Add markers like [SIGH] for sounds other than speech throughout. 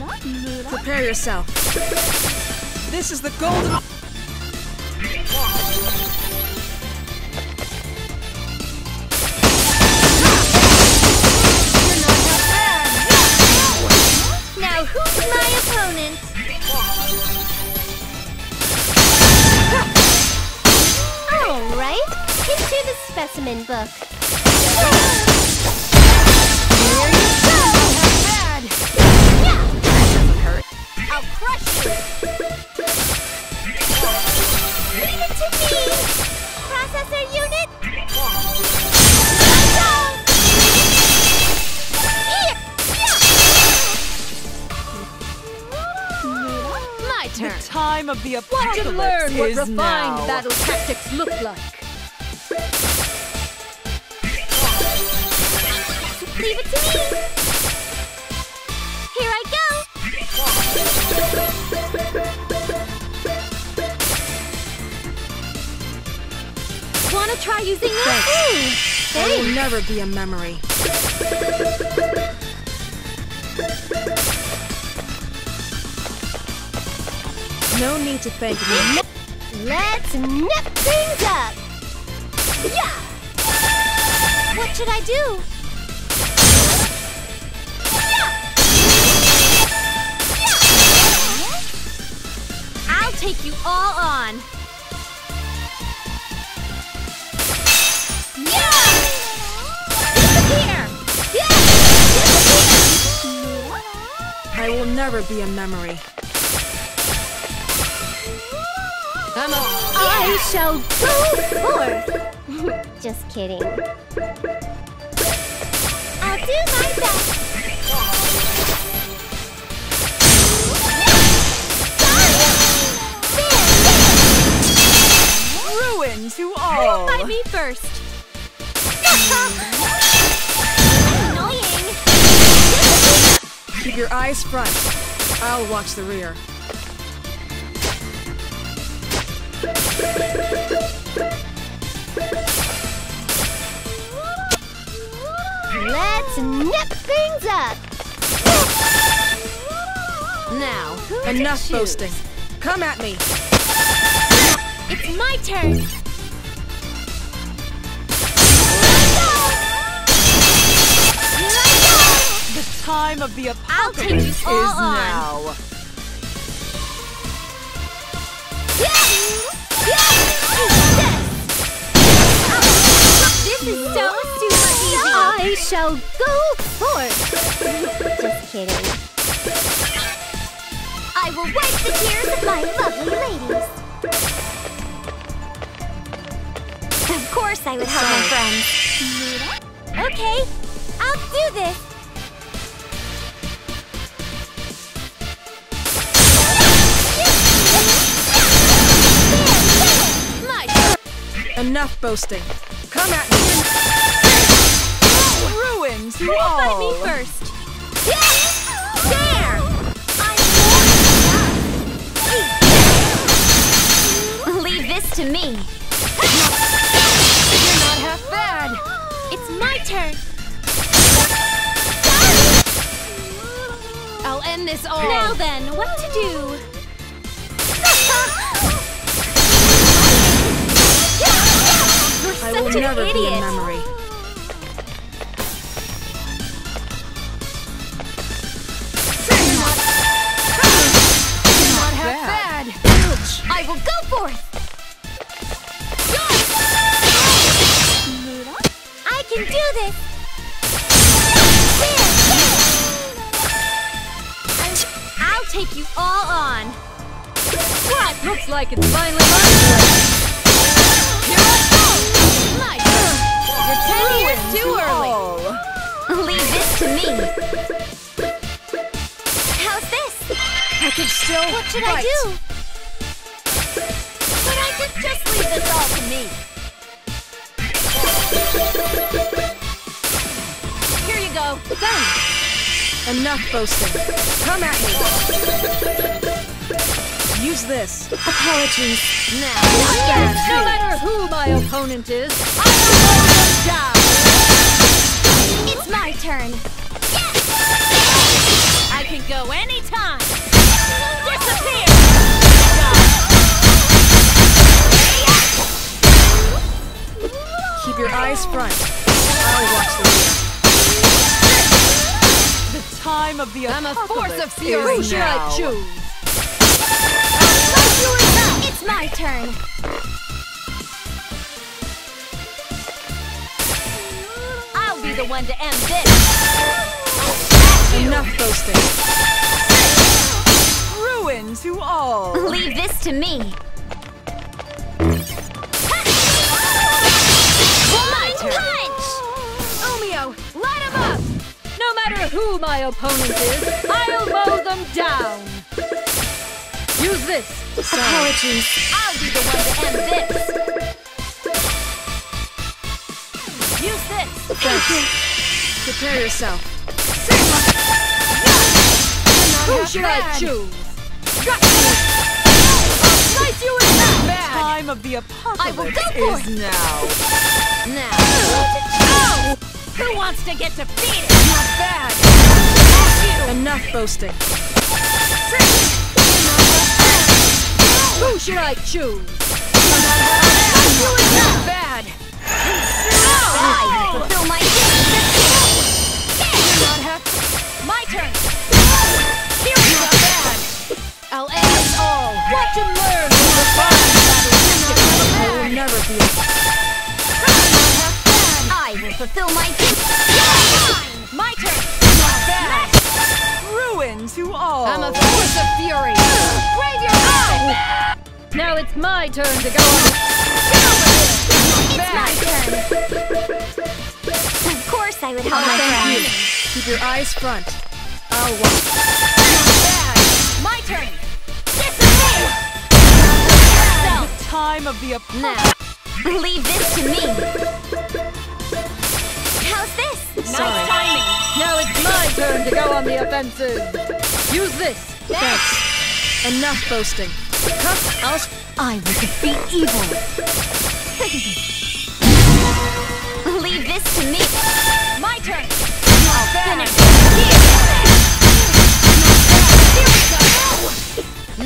Prepare yourself. This is the golden... Now who's my opponent? All right, into the specimen book. I'll crush you! Leave it to me! Processor unit! My turn. The time of the Want apocalypse to learn what is refined now. battle tactics look like. Leave it to me! Try using this? Thanks. Ooh, I will never be a memory. No need to thank me. Let's nip things up! Yeah! What should I do? I'll take you all on. Never be a memory. I'm a I shall go forth! [LAUGHS] Just kidding. I'll do my best! Ruin to all! By me first. [LAUGHS] Keep your eyes front. I'll watch the rear. Let's nip things up! Now, Enough boasting. Come at me. It's my turn! Time of the I'll take you apocalypse all is on. now. This is so super easy! I shall go forth! Just kidding. I will wipe the tears of my lovely ladies! Of course I would help my friends. Okay, I'll do this! Enough boasting. Come at me. Ruin to By all. me first. There! Leave this to me. You're not half bad. It's my turn! I'll end this all. Now then, what to do? I such will an never be a memory. I will go forth! I can do this! I'll take you all on. What? Looks like it's finally my I still What should fight. I do? But I could just leave this all to me. Here you go. Done. Enough boasting. Come at me. Use this. Apologies. Now, no matter who my opponent is, I will hold them down. It's my turn! Yes! I can go anytime. your eyes front. I'll watch the wheel. The time of the I'm a force of fury Who should I choose? It's my turn. I'll be the one to end this. Enough boasting. Ruin to all. Leave this to me. Who my opponent is, I'll mow them down. Use this. Apologies. I'll be the one to end this. Use this. Thanks. Prepare yourself. Who should I choose? Got you. I'll slice you in half. Bad. Time of the apocalypse will go for is now. Now. Oh! oh. Who wants to get defeated? Not bad. Enough boasting. Who should I choose? Not bad. Oh, I will fulfill my duty. Not happy. My turn. We go. I'll end all. Watch and learn from the fine I will never be I will fulfill. My it's my turn to go on. It's my turn. Of course I would help my you. Keep your eyes front. I'll watch. My turn. Disappear. Time of the apocalypse. Now, leave this to me. How's this? Sorry. timing. Now it's my turn to go on the offensive. Use this. Thanks. Enough boasting. Come, I'll. will defeat evil. [LAUGHS] leave this to me. My turn. I'll finish here.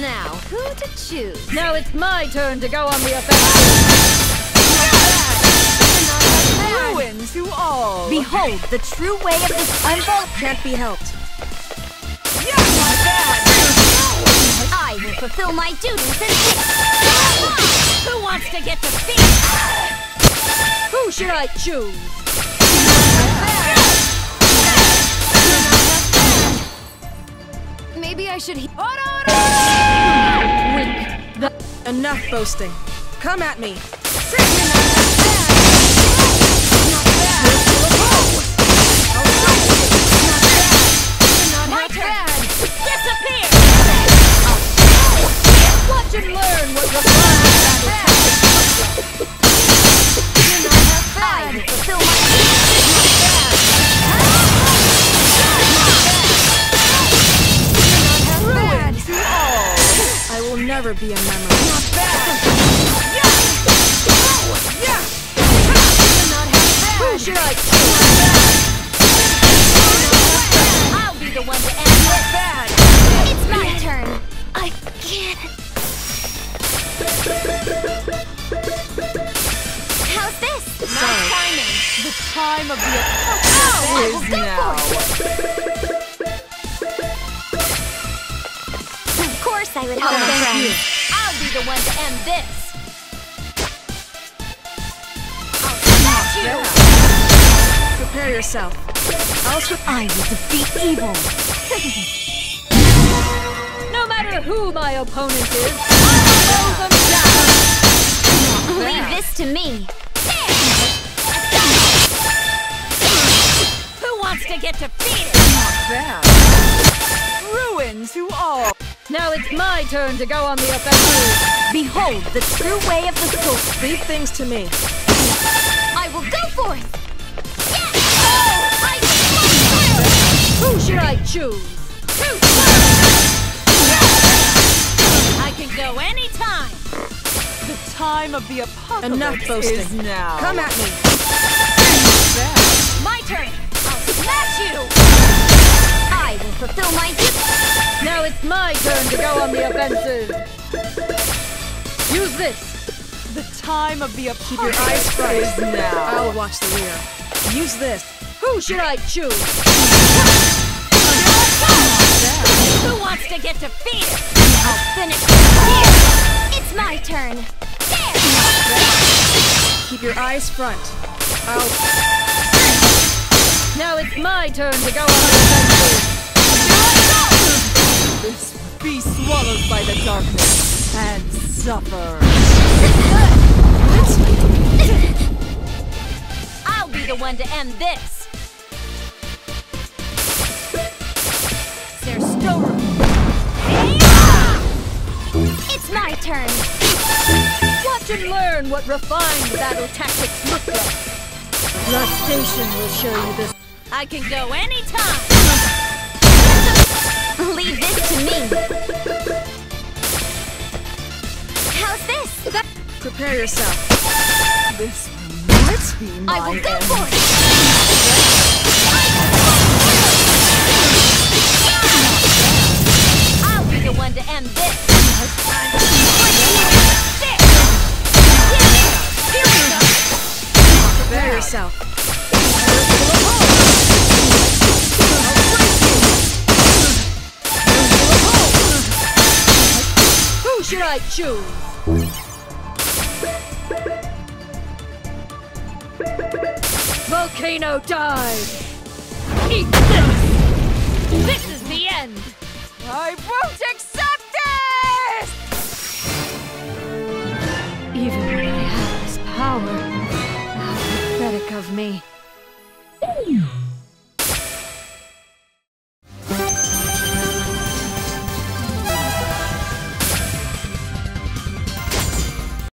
Now, who to choose? Now it's my turn to go on the offensive. Ruin to all. Behold the true way of this unfold. Can't be helped. Fulfill my duties and Who wants to get defeated? Who should I choose? Maybe I should. Weak. The Enough boasting. Come at me. Of I would help Oh, thank you. I'll be the one to end this. I'll smash you. Prepare yourself. I'll I will defeat evil. No matter who my opponent is, I'll mow them down. Leave this to me. Who wants to get defeated? Not bad. Ruin to all. Now it's my turn to go on the offensive. Behold the true way of the soul. leave things to me. I will go forth. Yes! Oh, I Who should I choose? I can go anytime. The time of the apocalypse Enough boasting. is now. Come at me. Fulfill my duty. Now it's my turn to go on the offensive. Use this. The time of the Keep your eyes front. is now. I'll watch the rear. Use this. Who should I choose? Who wants to get defeated? I'll finish this here. It's my turn. There. Keep your eyes front. I'll. Now it's my turn to go on the offensive. This be swallowed by the darkness and suffer. I'll be the one to end this. There's still room. It's my turn. Watch and learn what refined battle tactics look like. The station will show you this. I can go anytime. Leave this to me. How's this? Prepare yourself. This will not be my I will go end. for it. Choose? Volcano dive! Eat this! This is the end! I won't accept this! Even when I have this power, how pathetic of me.